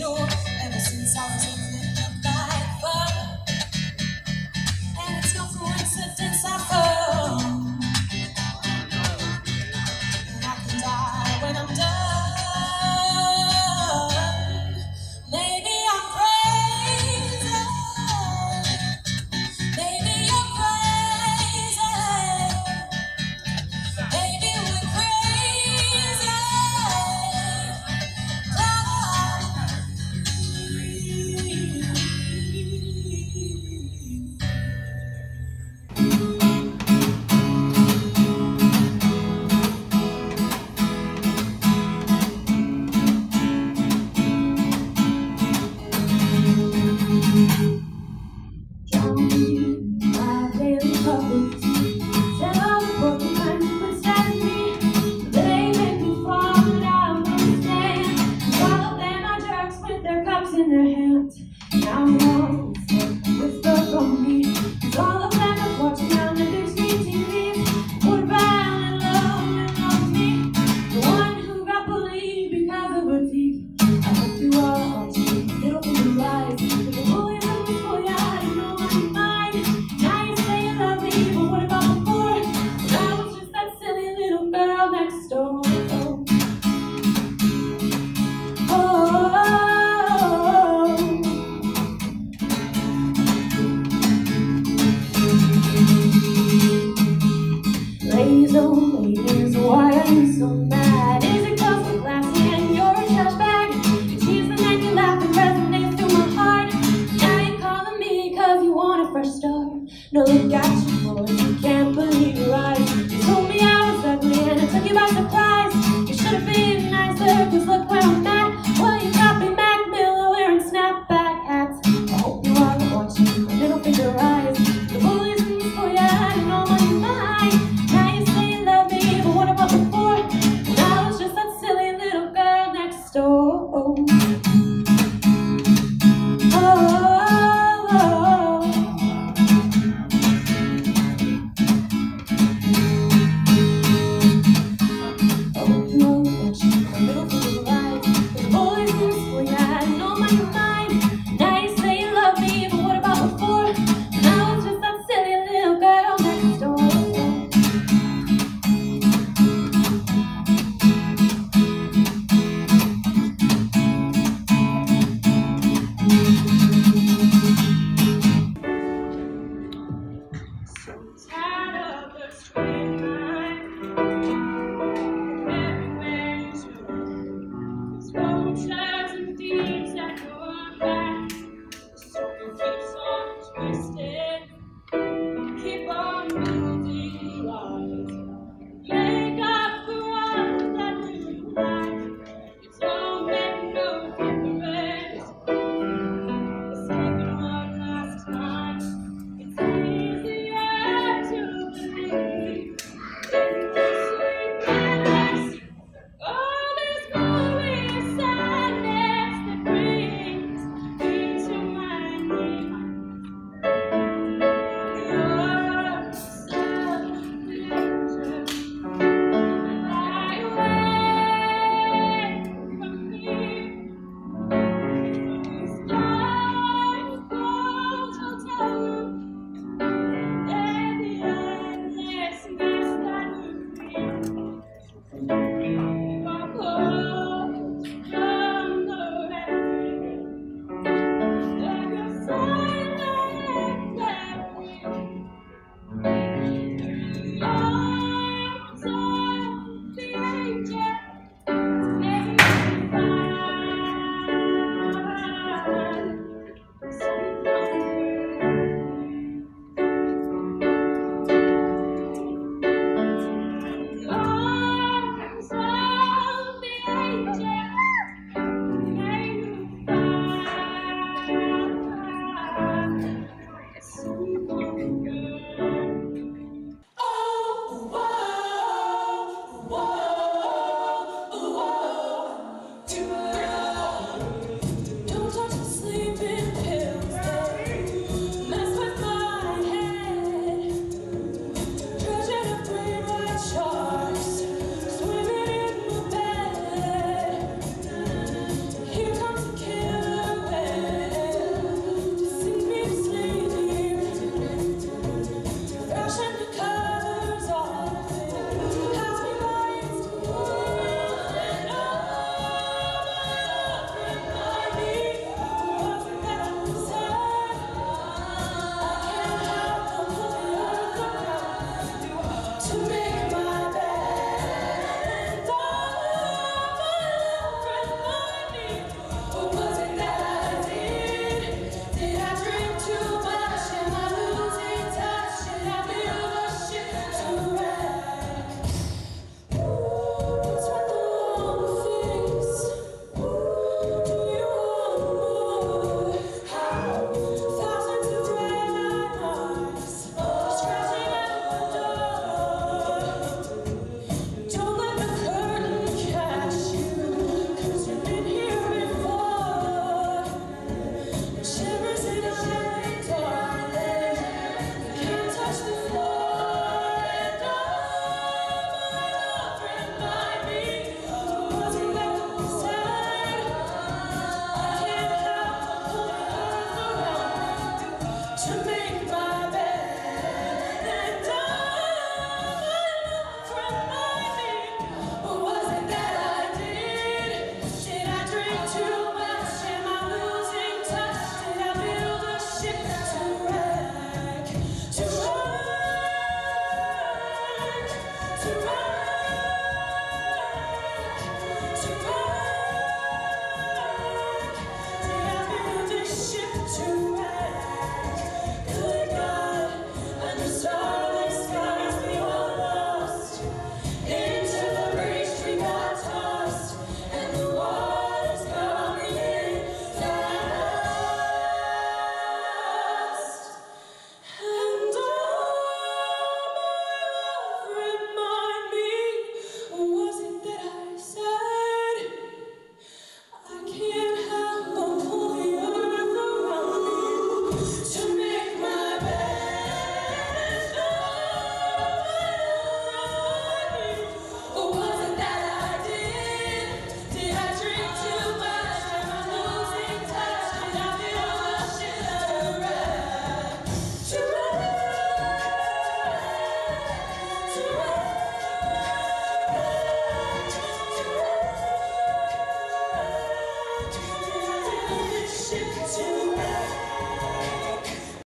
ever since I was.